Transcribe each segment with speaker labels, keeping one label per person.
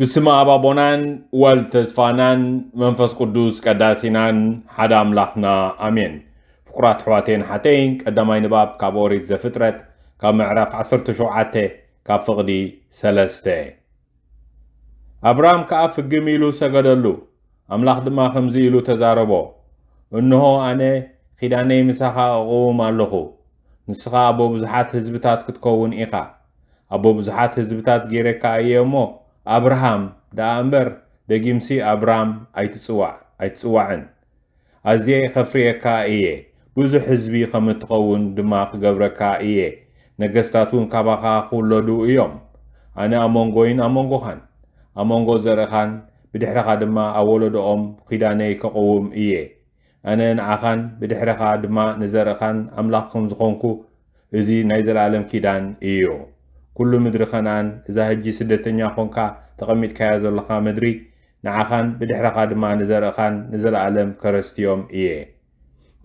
Speaker 1: ብስመ ኣብ ኣቦናን ወልድ ተስፋናን መንፈስ ቅዱስ ቀዳሲናን ሓደ ኣምላኽና ኣሜን ፍቁራት ኣሕዋቴን ሓተይን ቀዳማይ ንባብ ካብ ኦሪት ዘፍጥረት ካብ ምዕራፍ 17 ካብ ፍቕዲ 3 ኣብርሃም ከዓ ፍግም ኢሉ ሰገደሉ ኣምላኽ ድማ ከምዚ ኢሉ ተዛረቦ እንሆ ኣነ ኺዳነይ ምሳኻ እቕውም ኣለኹ ንስኻ ኣቦ ብዙሓት ህዝብታት ክትከውን ኢኻ ኣቦ ብዙሓት ህዝብታት ጌረካ እየ እሞ ኣብርሃም ደኣ እምበር ደጊምሲ ኣብርሃም ኣይትፅዋዕ ኣይትፅዋዕን። ኣዝየ ኸፍርየካ እየ። ብዙሕ ህዝቢ ከም እትኸውን ድማ ክገብረካ እየ። ነገስታት እውን ካባኻ ክውለዱ እዮም። ኣነ ኣብ መንጎይን ኣብ መንጎኻን ኣብ መንጎ ዘርእኻን ብድሕሪኻ ድማ ኣብ ወለዶኦም ኺዳነይ ከቐውም እየ። ኣነ ንዓኻን ብድሕሪኻ ድማ ንዘርእኻን ኣምላኽ ከም ዝኾንኩ እዚ ናይ ዘለኣለም ኪዳን እዩ ኩሉ ምድሪ ኸናን እዛ ሕጂ ስደተኛ ኾንካ ተቐሚጥካያ ዘለኻ ምድሪ ንዓኻን ብድሕረኻ ድማ ንዘርእኻን ንዘለኣለም ከረስትዮም እየ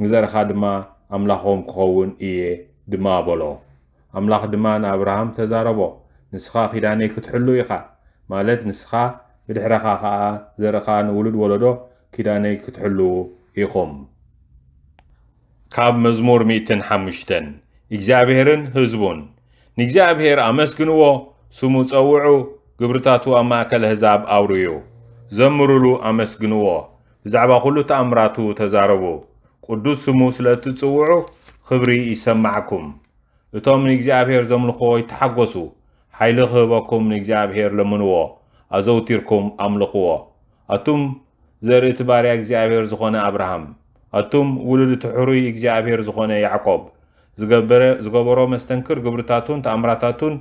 Speaker 1: ንዘርእኻ ድማ ኣምላኾም ክኸውን እየ ድማ በሎ ኣምላኽ ድማ ንኣብርሃም ተዛረቦ ንስኻ ኺዳነይ ክትሕሉ ኢኻ ማለት ንስኻ ብድሕረኻ ኸዓ ዘርእኻ ንውሉድ ወለዶ ኪዳነይ ክትሕሉ ኢኹም ካብ መዝሙር 105 እግዚኣብሔርን ህዝቡን ንእግዚኣብሔር ኣመስግንዎ ስሙ ጸውዑ ግብርታቱ ኣብ ማእከል ህዛብ ኣውርዩ ዘምሩሉ ኣመስግንዎ ብዛዕባ ኩሉ ተኣምራቱ ተዛረቡ ቅዱስ ስሙ ስለ እትጽውዑ ክብሪ ይሰማዓኩም እቶም ንእግዚኣብሔር ዘምልኽዎ ይተሓጐሱ ሓይሊ ክህበኩም ንእግዚኣብሔር ለምንዎ ኣዘውቲርኩም ኣምልኽዎ ኣቱም ዘርኢ እቲ ባርያ እግዚኣብሔር ዝኾነ ኣብርሃም ኣቱም ውሉድ እቲ ሕሩይ እግዚኣብሔር ዝኾነ ያዕቆብ ዝገበሮ መስተንክር ግብርታቱን ተኣምራታቱን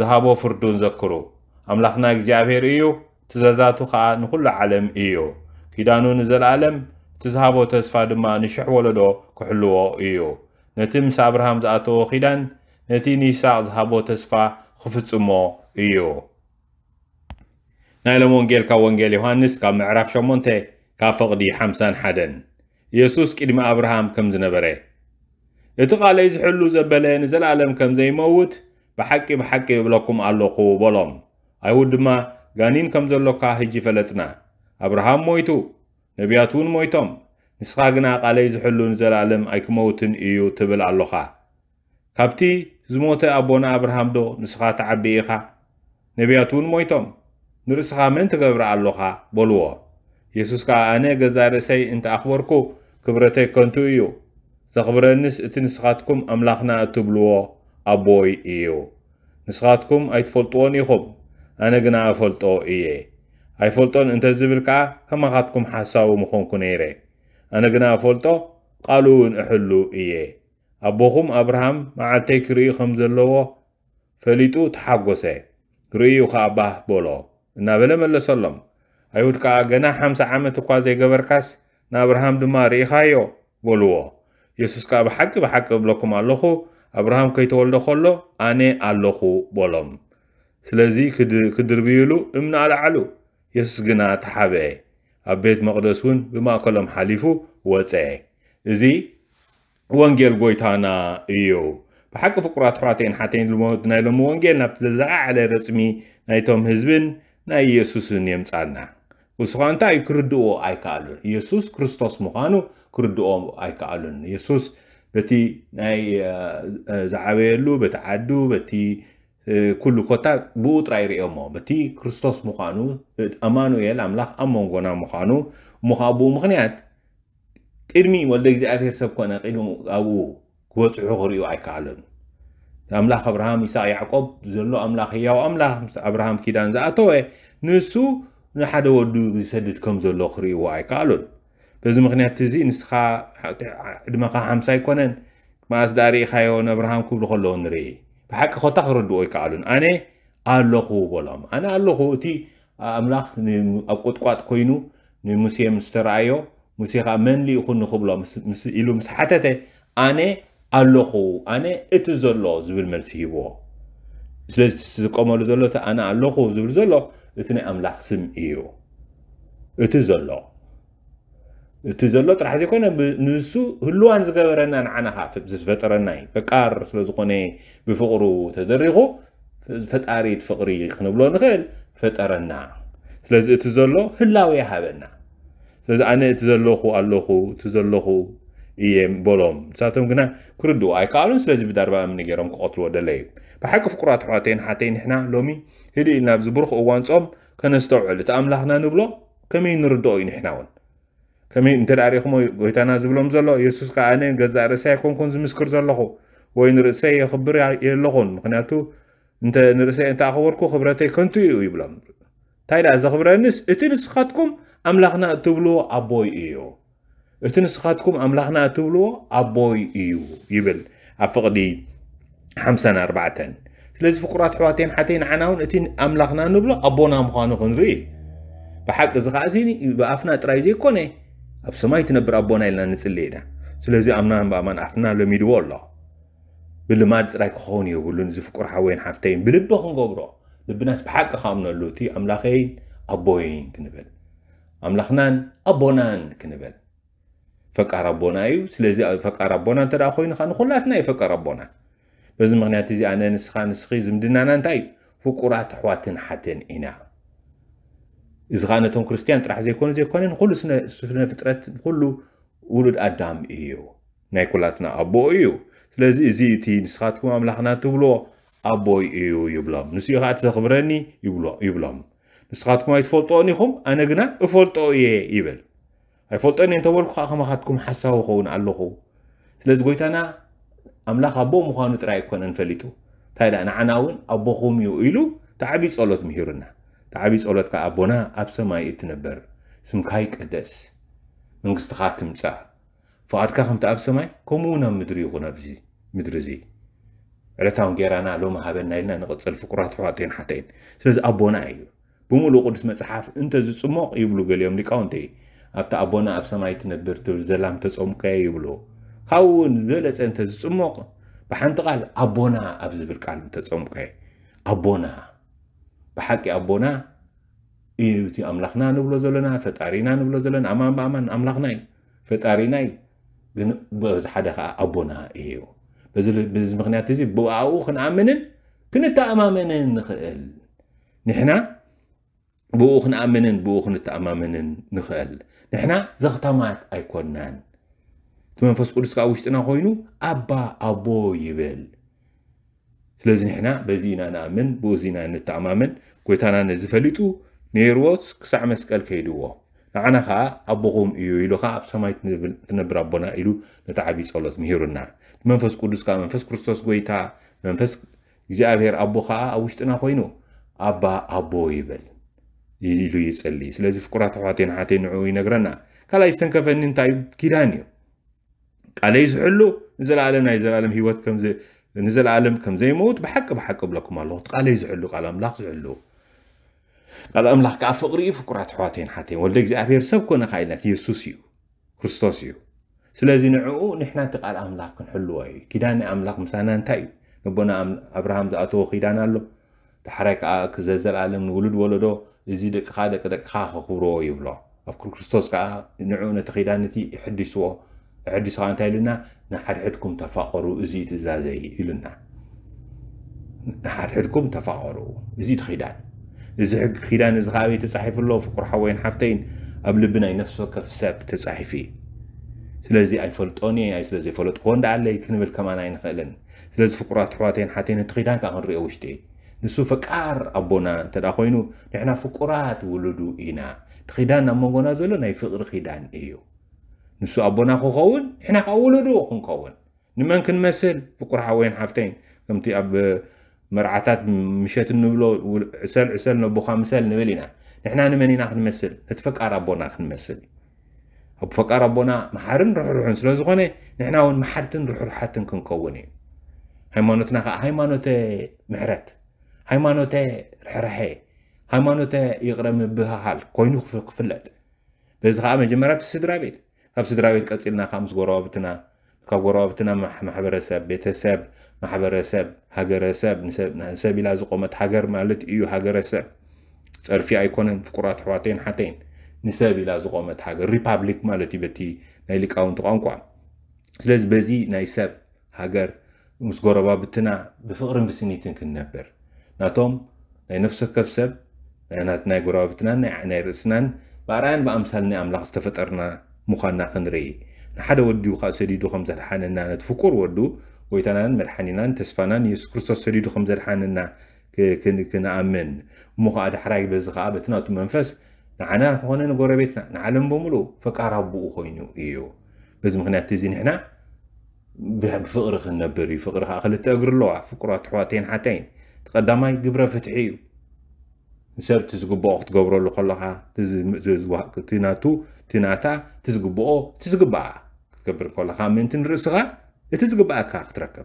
Speaker 1: ዝሃቦ ፍርዱን ዘክሩ ኣምላኽና እግዚኣብሔር እዩ ትእዛዛቱ ከዓ ንኩሉ ዓለም እዩ ኪዳኑ ንዘለኣለም እቲ ዝሃቦ ተስፋ ድማ ንሽሕ ወለዶ ክሕልዎ እዩ ነቲ ምስ ኣብርሃም ዝኣተዎ ኪዳን ነቲ ንይስቅ ዝሃቦ ተስፋ ክፍፅሞ እዩ ናይ ሎም ወንጌል ካብ ወንጌል ዮሃንስ ካብ ምዕራፍ 8 ካብ ፍቕዲ 51 ኢየሱስ ቅድሚ ኣብርሃም ከም ዝነበረ እቲ ቓልይ ዝሕሉ ዘበለ ንዘለኣለም ከም ዘይመውት ብሓቂ ብሓቂ ይብለኩም ኣለኹ በሎም ኣይሁድ ድማ ጋኒን ከም ዘሎካ ሕጂ ፈለጥና ኣብርሃም ሞይቱ ነቢያት እውን ሞይቶም ንስኻ ግና ቓለይ ዝሕሉ ንዘለኣለም ኣይክመውትን እዩ ትብል ኣለኻ ካብቲ ዝሞተ ኣቦና ኣብርሃም ዶ ንስኻ ተዓቢ ኢኻ ነቢያት እውን ሞይቶም ንርእስኻ መን ትገብር ኣለኻ በልዎ የሱስ ከዓ ኣነ ገዛ ርእሰይ እንተኣኽበርኩ ክብረተይ ከንቱ እዩ ዘኽብረኒስ እቲ ንስኻትኩም ኣምላኽና እትብልዎ ኣቦይ እዩ ንስኻትኩም ኣይትፈልጥዎን ኢኹም ኣነ ግና እፈልጦ እየ ኣይፈልጦን እንተ ዝብል ከዓ ከማኻትኩም ሓሳቡ ምኾንኩ ነይረ ኣነ ግና እፈልጦ ቃሉ እውን እሕሉ እየ ኣቦኹም ኣብርሃም መዓልተይ ክርእዩ ከም ዘለዎ ፈሊጡ ተሓጐሰ ርእዩ ከዓ ባህ በሎ እናበለ መለሰሎም ኣይሁድ ከዓ ገና ሓምሳ ዓመት እኳ ዘይገበርካስ ንኣብርሃም ድማ ርኢኻዮ በልዎ يسوس كاب حق بحق بلوكم الله ابراهام كي تولد خلو أنا الله بولم سلازي كدر بيولو امنا على علو يسوس جنا تحابي ابيت مقدسون بما كلهم حليفو وزي زي وانجيل غويتانا ايو بحق فقرات راتين حتين الموت نايلو وانجيل نبتلزع على رسمي نايتهم هزبن ناي يسوس نيمتعنا ብስኾ እንታይ ክርድእዎ ኣይከኣሉን ኢየሱስ ክርስቶስ ምዃኑ ክርድኦም ኣይከኣሉን ኢየሱስ በቲ ናይ ዝዓበየሉ በቲ ዓዱ በቲ ኩሉ ኮታ ብኡ ጥራይ ርኦሞ በቲ ክርስቶስ ምዃኑ ኣማኑኤል ኣምላኽ ኣብ መንጎና ምዃኑ እሞ ካብኡ ምክንያት ቅድሚ ወልደ እግዚኣብሔር ሰብ ኮነ ቅድሚ ኣብኡ ክበፅሑ ክርዩ ኣይከኣሉን ኣምላኽ ኣብርሃም ይስቅ ያዕቆብ ዘሎ ኣምላኽ ህያው ኣምላኽ ምስ ኣብርሃም ኪዳን ዝኣተወ ንሱ ንሓደ ወዱ ዝሰድድ ከም ዘሎ ክርእይዎ ኣይከኣሉን በዚ ምክንያት እዚ ንስኻ ዕድመኻ ሓምሳ ኣይኮነን መኣስ ዳ ርኢኻዮ ንኣብርሃም ክብሉ ከለዎ ንርኢ ብሓቂ ኮታ ክረድኦ ይከኣሉን ኣነ ኣለኹ በሎም ኣነ ኣለኹ እቲ ኣምላኽ ኣብ ቁጥቋጥ ኮይኑ ንሙሴ ምስ ተረኣዮ ሙሴ ከዓ መን ልኢኹን ንክብሎ ኢሉ ምስ ሓተተ ኣነ ኣለኹ ኣነ እቲ ዘሎ ዝብል መልሲ ሂብዎ ስለዚ ዝጥቀመሉ ዘሎ እቲ ኣነ ኣለኹ ዝብል ዘሎ እቲ ናይ ኣምላኽ ስም እዩ እቲ ዘሎ እቲ ዘሎ ጥራሕ ዘይኮነ ንሱ ህልዋን ዝገበረና ንዓና ኸ ዝፈጠረና እዩ ፈቃር ስለ ዝኾነ ብፍቕሩ ተደሪኹ ፈጣሪ እቲ ፍቕሪ ክንብሎ ንኽእል ፈጠረና ስለዚ እቲ ዘሎ ህላዊ ይሃበና ስለዚ ኣነ እቲ ዘለኹ ኣለኹ እቲ ዘለኹ እየም በሎም ንሳቶም ግና ክርድኡ ኣይከኣሉን ስለዚ ብዳርባ እምኒ ገይሮም ክቐትልዎ ደለ እዩ ብሓቂ ፍቁራት ኣሕዋተይን ሓተይ ንሕና ሎሚ ህድእ ኢልና ብዝብርኽ እዋን ጾም ከነስተውዕል እቲ ኣምላኽና ንብሎ ከመይ ንርድኦ እዩ ንሕና እውን ከመይ እንተዳሪኹሞ ጎይታና ዝብሎም ዘሎ የሱስ ከዓ ኣነ ገዛእ ርእሰይ ኣይኮንኩን ዝምስክር ዘለኹ ወይ ንርእሰይ የኽብር የለኹን ምክንያቱ እንተ ንርእሰይ እንተኣኽበርኩ ክብረተይ ከንቱ እዩ ይብሎም እንታይ ደኣ ዘኽብረንስ እቲ ንስኻትኩም ኣምላኽና እትብልዎ ኣቦይ እዩ እቲ ንስኻትኩም ኣምላኽና እትብልዎ ኣቦይ እዩ ይብል ኣብ ፍቕዲ 54 ስለዚ ፍቁራት ኣሕዋተይን ሓተይ ንዓና እውን እቲ ኣምላኽና ንብሎ ኣቦና ምዃኑ ክንርኢ ብሓቂ እዚ ከዓ ብኣፍና ጥራይ ዘይኮነ ኣብ ሰማይ ትነብር ኣቦና ኢልና ንፅሊ ኢና ስለዚ ኣምናን ብኣማን ኣፍና ለሚድዎ ኣሎ ብልማድ ጥራይ ክኸውን የብሉን እዚ ፍቁር ሓወይን ሓፍተይን ብልቢ ክንገብሮ ልብናስ ብሓቂ ከኣምነሉ እቲ ኣምላኸይን ኣቦይን ክንብል ኣምላኽናን ኣቦናን ክንብል فقع ربنا أيو سلزي فقع ربنا أنت دا خوين خان خلاتنا يفقع ربنا بس مغنياتي زي أنا نسخة نسخة زمدنا أنا أنت أيو فقرات حواتن حتن إنا إذا غانتهم كريستيان تراح زي كون زي كون نقول سنة سنة فترة نقول ولد آدم أيو نايكولاتنا أبو أيو سلزي زي تي نسخاتكم أملاحنا تبلو أبوي أيو يبلام نسي غات تخبرني يبلو يبلام نسخاتكم أيتفولتوني خم أنا جنا أفولتو يبل إيه ኣይፈልጦን እንተበልኩ ከዓ ከማኻትኩም ሓሳብ ክኸውን ኣለኹ ስለዚ ጎይታና ኣምላኽ ኣቦ ምዃኑ ጥራይ ኣይኮነን ፈሊጡ እንታይ ዳ ንዓና እውን ኣቦኹም እዩ ኢሉ ተዓብዪ ጸሎት ምሂሩና ተዓብዪ ጸሎት ከዓ ኣቦና ኣብ ሰማይ እትነበር ስምካ ይቀደስ መንግስትኻ ትምፃእ ፍቓድካ ከምቲ ኣብ ሰማይ ከምኡ እውን ኣብ ምድሪ ይኹን ኣብዚ ምድሪ እዚ ዕለታውን ጌራና ሎሚ ሃበና ኢልና ንቕፅል ፍቁራት ኣሕዋተይን ሓተይን ስለዚ ኣቦና እዩ ብምሉእ ቅዱስ መፅሓፍ እንተዝፅሞቕ ይብሉ ገሊኦም ሊቃውንቲ أفتح أبونا أبسمعي تنبر تزلم تصوم كي يبلو خاون للاس أنت تصومك بحنت قال أبونا أبزبر قال تصوم كي أبونا بحكي أبونا إيه تي أملاخنا نبلو زلنا فتارينا نبلو زلنا أما بأمان أملاخناي فتاريناي بن بحدا أبونا إيو بزل بزمغنياتي بوأوخن آمنن كنت أمامنن نخل نحنا ብኡ ክንኣምንን ብኡ ክንተኣማምንን ንኽእል ንሕና ዘኽተማት ኣይኮንናን እቲ መንፈስ ቅዱስ ካብ ውሽጥና ኮይኑ ኣባ ኣቦ ይብል ስለዚ ንሕና በዚ ኢና ንኣምን ብኡ ኢና ንተኣማምን ጎይታና ነዚ ፈሊጡ ነይርዎስ ክሳዕ መስቀል ከይድዎ ንዓና ከዓ ኣቦኹም እዩ ኢሉ ከዓ ኣብ ሰማይ ትነብር ኣቦና ኢሉ ነቲ ዓብዪ ፀሎት ምሂሩና መንፈስ ቅዱስ ከዓ መንፈስ ክርስቶስ ጎይታ መንፈስ እግዚኣብሔር ኣቦ ከዓ ኣብ ውሽጥና ኮይኑ ኣባ ኣቦ ይብል ኢሉ ይጸሊ ስለዚ ፍቁራት ተሕዋቴን ሓተይ ንዑ ይነግረና ካልኣይ ዝተንከፈኒ እንታይ ኪዳን እዩ ቃለይ ዝሕሉ ንዘለኣለም ናይ ዘለኣለም ሂወት ንዘለኣለም ከምዘይመውት ብሓቂ ብሓቂ ብለኩም ኣለኹ ቃለይ ዝሕሉ ቃል ኣምላኽ ዝሕሉ ቃል ኣምላኽ ከዓ ፍቕሪ እዩ ፍቁራት ኣሕዋትን ሓተይን ወልደ እግዚኣብሔር ሰብ ኮነ ካኢልነት የሱስ እዩ ክርስቶስ እዩ ስለዚ ንዕኡ ንሕና እቲ ቃል ኣምላኽ ክንሕልዎ እዩ ኪዳን ናይ ኣምላኽ ምሳና እንታይ እዩ ንቦና ኣብርሃም ዝኣተዎ ኪዳን ኣሎ دحري كا كزلزل عالم نولد ولدو يزيد كخادة كده دك دك خا خبرو يبلو أب كل كريستوس كا نعونة تخيدانتي يحدثوا حدث عن تايلنا نحد حدكم تفاقروا إزي تزازي إلنا نحد حدكم تفاقروا إزي تخيدان إزي حق خيدان إزي خاوي تسحيف الله فكر حوين حفتين قبل لبناي نفسه كفساب تصحيفي سلازي أي فلطوني أي سلازي فلط كون دعلي كنبل كمان أي نخلن سلازي فكرات حواتين حتين تخيدان كأهن رئوشتين ንሱ ፈቃር ኣቦና እንተ ኮይኑ ንሕና ፍቁራት ውሉዱ ኢና እቲ ኺዳን ኣብ መንጎና ዘሎ ናይ ፍቕሪ ኺዳን እዩ ንሱ ኣቦና ክኸውን ንሕና ከዓ ውሉዱ ክንከውን ንመን ክንመስል ፍቁር ሓወይን ሓፍተይን ከምቲ ኣብ መርዓታት ምሸት እንብሎ ዕሰል ዕሰል ነቦኻ ምሰል ንብል ኢና ንሕና ንመን ኢና ክንመስል ነቲ ፈቃር ኣቦና ክንመስል ኣብ ፈቃር ኣቦና መሓርን ርሕርሑን ስለ ዝኾነ ንሕና እውን መሓርትን ርሕርሓትን ክንከውን እዩ ሃይማኖትና ከዓ ሃይማኖተ ምሕረት هيمانوتا رحرحة هيمانوتا يغرم بها حال كوينو خفق فلت بس خا ما جمرات سدرابيت خب سدرابيت كتير خمس غرابتنا كغرابتنا مح محبر سب بيت سب محبر سب حجر سب نسب نسب إلى زقمة حجر مالت إيو حجر سب صار في أيقونة فكرات حواتين حتين نسب إلى زقمة حجر ريبابليك مالتي بتي نيلك أون تقانقوا سلز بزي نيسب حجر مسغرابتنا بفقر بسنين كن نبر ناتوم ناي نفسك كفسب نات ناي قرابتنا ناي رسنان. باران بأمثال ناي أملاق استفترنا مخانا خنري. نحدا وديو خاء سديدو خمزة الحاننا. نتفكر ودو. ويتانان مرحانينان تسفانان. يسو كرستو سديدو خمزة الحاننا. كن كن آمن. مخا أد حراك بزغا بتنا تمنفس نعنا هون نقول بيتنا. نعلم بملو فكار ربو خوينو إيو. بس مخنا تزين هنا. بفقر خنبري فقر خا خلت أجر لوع فقرات حواتين حتين, حتين. تقدماي قبره فتحي نسرت تزقبو اخت قبره اللي خلقها تزقبو تيناتو تيناتا تزقبو تزقبا تقبر خلقها من تنرسغا تزقبا كا تركب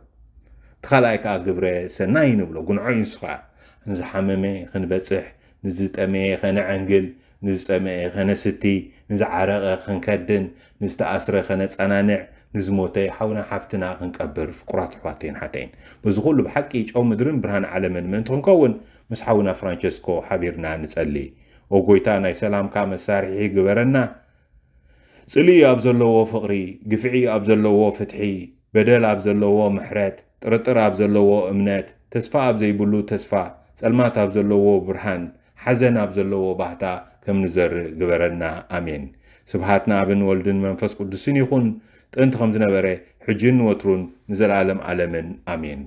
Speaker 1: تخلاي كا قبره سناي نبلو قن عين سخا نزحممي خنبتسح نزتمي خنعنقل نزتمي خنستي نزعرق خنكدن نستأسر خنتسانانع ንዝሞተ ሓውና ሓፍትና ክንቀብር ፍቁራት ኣሕዋተይን ሓተይን በዚ ኩሉ ብሓቂ ጨው ምድርን ብርሃን ዓለምን ምእንቲ ክንከውን ምስ ሓውና ፍራንቸስኮ ሓቢርና ንጸሊ ኦ ጎይታ ናይ ሰላምካ መሳርሒ ግበረና ጽልይ ኣብ ዘለዎ ፍቕሪ ግፍዒ ኣብ ዘለዎ ፍትሒ በደል ኣብ ዘለዎ ምሕረት ጥርጥር ኣብ ዘለዎ እምነት ተስፋ ኣብ ዘይብሉ ተስፋ ጸልማት ኣብ ዘለዎ ብርሃን ሓዘን ኣብ ዘለዎ ባህታ ከም ንዘርእ ግበረና ኣሜን ስብሃትና ኣብን ወልድን መንፈስ ቅዱስን ይኹን ጥንቲ ከም ዝነበረ ሕጅን ወትሩን ንዘለኣለም ዓለምን። ኣሜን